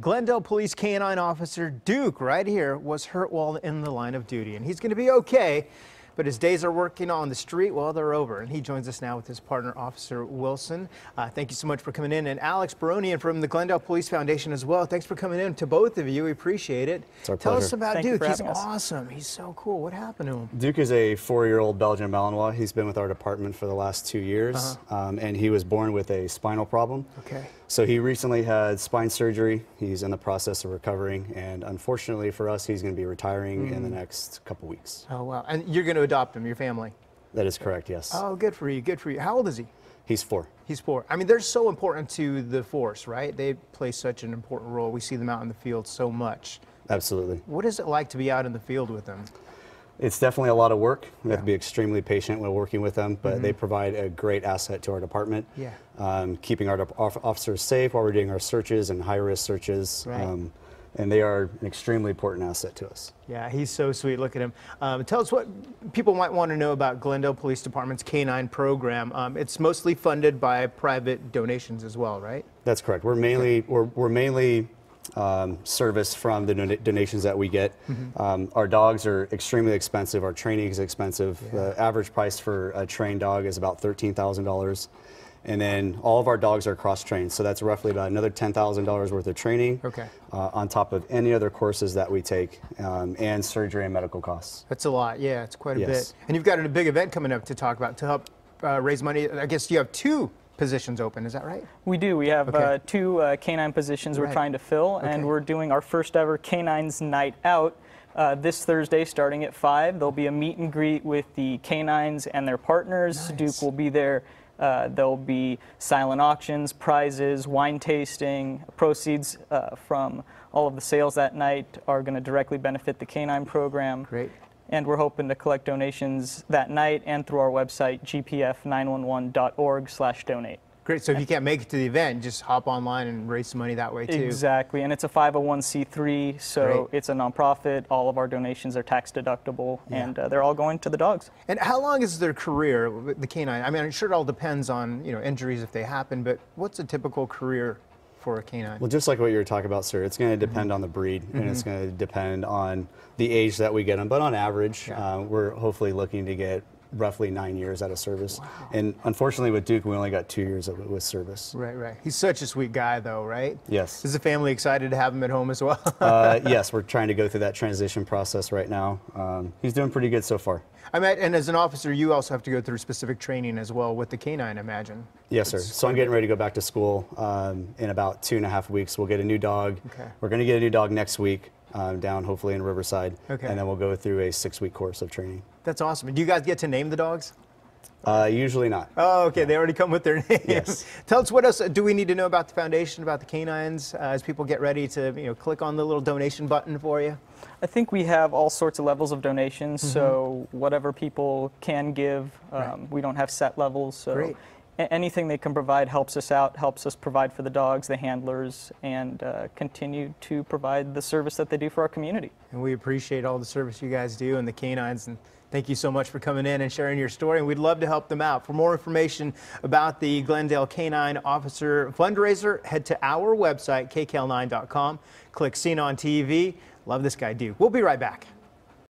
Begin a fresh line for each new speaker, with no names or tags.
Glendale Police K-9 Officer Duke, right here, was hurt while in the line of duty, and he's going to be okay. But his days are working on the street, well, they're over. And he joins us now with his partner, Officer Wilson. Uh, thank you so much for coming in. And Alex Baronian from the Glendale Police Foundation as well. Thanks for coming in to both of you. We appreciate it.
It's our
Tell
pleasure.
us about
Thank
Duke. He's
us.
awesome. He's so cool. What happened to him?
Duke is a four-year-old Belgian Malinois. He's been with our department for the last two years, um, and he was born with a spinal problem.
Okay.
So he recently had spine surgery. He's in the process of recovering, and unfortunately for us, he's going to be retiring in the next couple weeks.
Oh, wow. And you're going to adopt him, your family?
That is correct. Yes.
Oh, good for you. Good for you. How old is he?
He's four.
He's four. I mean, they're so important to the force, right? They play such an important role. We see them out in the field so much.
Absolutely.
What is it like to be out in the field with them?
It's definitely a lot of work. We have to be extremely patient when working with them, but they provide a great asset to our department.
Yeah.
Um, keeping our officers safe while we're doing our searches and high-risk searches.
Right.
Um, and they are an extremely important asset to us.
Yeah, he's so sweet. Look at him. Um, tell us what people might want to know about Glendale Police Department's K9 program. Um, it's mostly funded by private donations as well, right?
That's correct. We're mainly we're, we're mainly um, service from the dona- donations that we get.
Mm-hmm.
Um, our dogs are extremely expensive. Our training is expensive. The average price for a trained dog is about thirteen thousand dollars, and then all of our dogs are cross trained. So that's roughly about another ten thousand dollars worth of training.
Okay.
Uh, on top of any other courses that we take, um, and surgery and medical costs.
That's a lot. Yeah, it's quite a
Yes.
bit. And you've got a big event coming up to talk about to help uh, raise money. I guess you have two positions open. Is that right?
We do. We have
Okay.
uh, two uh, canine positions
Right.
we're trying to fill,
Okay.
and we're doing our first ever K9s Night Out uh, this Thursday starting at 5. There'll be a meet and greet with the canines and their partners.
Nice.
Duke will be there. Uh, there'll be silent auctions, prizes, wine tasting. Proceeds uh, from all of the sales that night are going to directly benefit the canine program.
Great.
And we're hoping to collect donations that night and through our website, gpf911.org/donate.
Great. So if you can't make it to the event, just hop online and raise some money that way too.
Exactly, and it's a 501c3, so
Great.
it's a nonprofit. All of our donations are tax deductible,
Yeah.
and uh, they're all going to the dogs.
And how long is their career, the canine? I mean, I'm sure it all depends on you know injuries if they happen, but what's a typical career for a canine?
Well, just like what you were talking about, sir, it's going to depend on the breed and it's going to depend on the age that we get them. But on average,
Yeah.
uh, we're hopefully looking to get roughly nine years out of service. And unfortunately, with Duke, we only got two years of it with service.
Right, right. He's such a sweet guy, though, right?
Yes.
Is the family excited to have him at home as well?
uh, yes, we're trying to go through that transition process right now. Um, he's doing pretty good so far.
I mean, and as an officer, you also have to go through specific training as well with the canine, I imagine.
Yes, sir.
It's
So I'm getting ready to go back to school um, in about two and a half weeks. We'll get a new dog.
Okay.
We're going to get a new dog next week um, down, hopefully in Riverside.
Okay.
And then we'll go through a six-week course of training.
That's awesome. Do you guys get to name the dogs?
Uh, usually not.
Oh, okay. They already come with their names.
Yes.
Tell us what else do we need to know about the foundation, about the canines, uh, as people get ready to you know click on the little donation button for you.
I think we have all sorts of levels of donations, so whatever people can give, um,
Mm-hmm. Right.
we don't have set levels. So
Great.
Anything they can provide helps us out, helps us provide for the dogs, the handlers, and uh, continue to provide the service that they do for our community.
And we appreciate all the service you guys do and the canines. And thank you so much for coming in and sharing your story. And we'd love to help them out. For more information about the Glendale Canine Officer Fundraiser, head to our website, kcal9.com. Click Seen on TV. Love this guy, Duke. We'll be right back.